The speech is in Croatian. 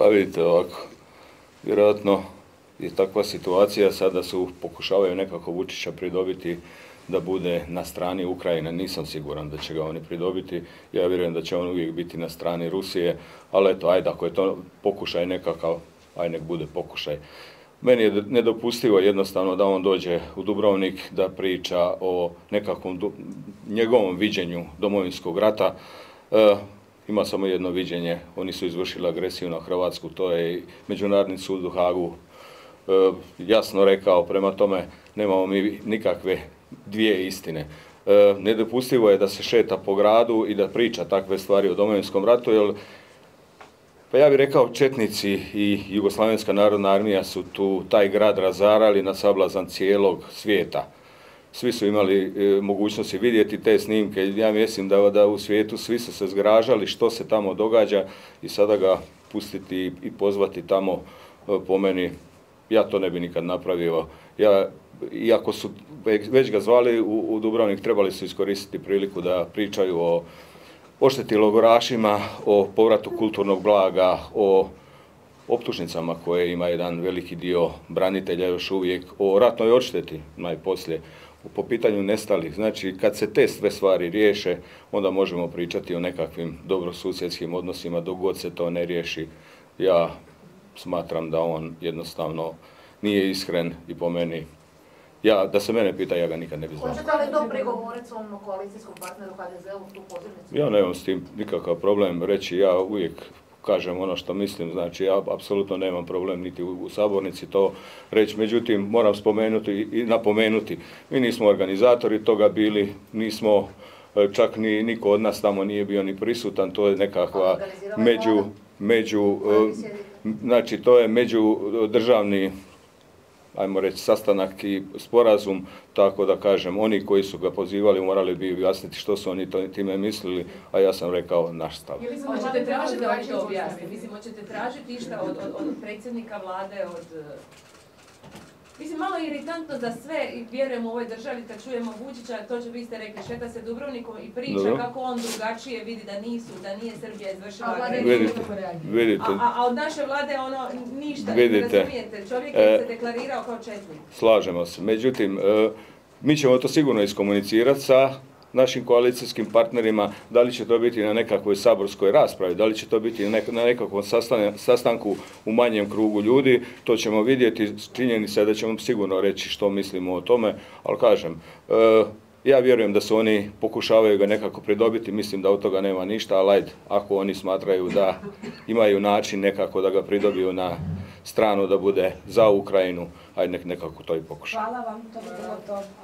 Pa vidite ovako, vjerojatno je takva situacija sada su pokušavaju nekako Vučića pridobiti da bude na strani Ukrajine. Nisam siguran da će ga oni pridobiti. Ja vjerujem da će on uvijek biti na strani Rusije, ali eto, ajde, ako je to pokušaj nekakav, aj nek bude pokušaj. Meni je nedopustivo jednostavno da on dođe u Dubrovnik da priča o nekakvom njegovom viđenju domovinskog rata. E, ima samo jedno viđenje, oni su izvršili agresiju na Hrvatsku, to je i Međunarodni sud u Hagu e, jasno rekao, prema tome nemamo mi nikakve dvije istine. E, nedopustivo je da se šeta po gradu i da priča takve stvari o domovinskom ratu, jer pa ja bih rekao Četnici i Jugoslavenska narodna armija su tu taj grad razarali na sablazan cijelog svijeta. Svi su imali e, mogućnosti vidjeti te snimke. Ja mislim da, da u svijetu svi su se zgražali što se tamo događa i sada ga pustiti i pozvati tamo e, po meni. Ja to ne bi nikad napravio. Ja, iako su već ga zvali u, u Dubrovnik, trebali su iskoristiti priliku da pričaju o ošteti logorašima, o povratu kulturnog blaga, o optužnicama koje ima jedan veliki dio branitelja još uvijek, o ratnoj odšteti najposlije, po pitanju nestalih. Znači, kad se te sve stvari riješe, onda možemo pričati o nekakvim dobrosusjedskim odnosima, dok god se to ne riješi. Ja smatram da on jednostavno nije iskren i po meni ja, da se mene pita, ja ga nikad ne bi znao. Hoćete li to pregovoriti svom koalicijskom partneru HDZ-u tu pozivnicu? Ja nemam s tim nikakav problem reći, ja uvijek kažem ono što mislim, znači ja apsolutno nemam problem niti u, sabornici to reći, međutim moram spomenuti i napomenuti, mi nismo organizatori toga bili, nismo e, čak ni niko od nas tamo nije bio ni prisutan, to je nekakva među, među, e, znači to je među državni ajmo reći, sastanak i sporazum, tako da kažem, oni koji su ga pozivali morali bi objasniti što su oni time mislili, a ja sam rekao naš stav. Mislim, hoćete tražiti da to objasni? Mislim, hoćete tražiti išta od, od, od predsjednika vlade, od Mislim, malo je iritantno za sve i vjerujem u ovoj državi kad čujemo Vučića, to će vi ste rekli, šeta se Dubrovnikom i priča kako on drugačije vidi da nisu, da nije Srbija izvršila vidite, vidite. A, a, od naše vlade ono ništa, vidite. razumijete, čovjek je se deklarirao kao četnik. Slažemo se, međutim, e, mi ćemo to sigurno iskomunicirati sa našim koalicijskim partnerima, da li će to biti na nekakvoj saborskoj raspravi, da li će to biti na nekakvom sastanku u manjem krugu ljudi, to ćemo vidjeti, činjenica je da ćemo sigurno reći što mislimo o tome, ali kažem, e, ja vjerujem da su oni pokušavaju ga nekako pridobiti, mislim da od toga nema ništa, ali ajde, ako oni smatraju da imaju način nekako da ga pridobiju na stranu da bude za Ukrajinu, ajde nek nekako to i pokušaju. Hvala vam, to bi bilo to.